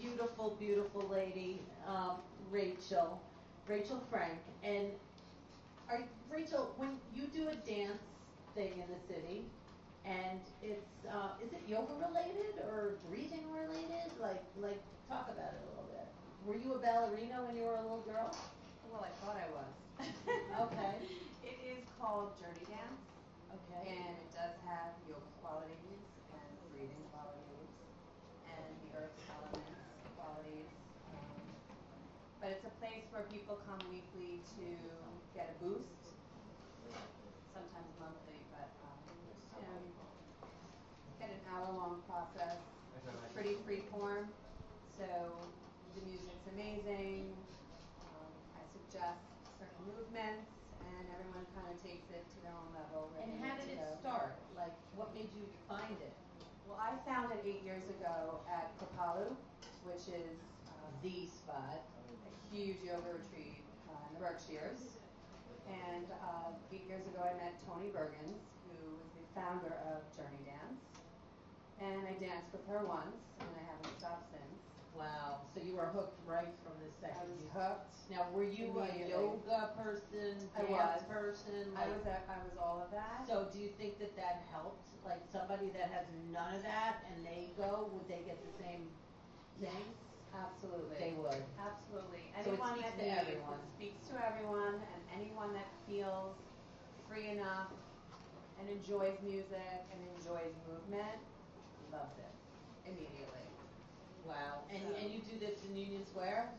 beautiful, beautiful lady, um, Rachel, Rachel Frank. And are, Rachel, when you do a dance thing in the city, and it's, uh, is it yoga related or breathing related? Like, like, talk about it a little bit. Were you a ballerina when you were a little girl? Well, I thought I was. Okay. It is called Journey Dance, Okay. and it does have yoga qualities and breathing qualities and the earth elements qualities. Um, But it's a place where people come weekly to get a boost, sometimes monthly, but, um, get an hour-long process. It's pretty free form, so the music's amazing. Um, I suggest certain movements, and everyone kind of takes it to their own level. And how did it go. start? Like, what made you find it? Well, I found it eight years ago at Kripalu, which is The spot. a huge yoga retreat uh, in the Berkshires. And uh, eight years ago, I met Toni Bergins, who is the founder of Journey Dance. And I danced with her once, and I haven't stopped since. Wow. So you were hooked right from the second. I was you- hooked. Now, were you a yoga person, I dance was. person? I was, a- I was all of that. So do you think that that helped? Like somebody that has none of that and they go, would they get the same thing? Absolutely. They would. Absolutely. So it Anyone speaks that to needs, everyone. speaks to everyone, and anyone that feels free enough and enjoys music and enjoys movement loves it immediately. Wow. And, So- and you do this in Union Square?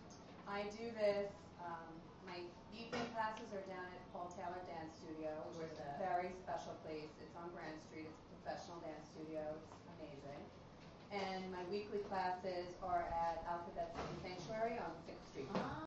I do this. Um, my evening classes are down at Paul Taylor Dance Studio, which Where's is a that? very special place. It's on Grand Street. It's a professional dance studio. It's. And my weekly classes are at Alphabet City Sanctuary on Sixth Street. Ah.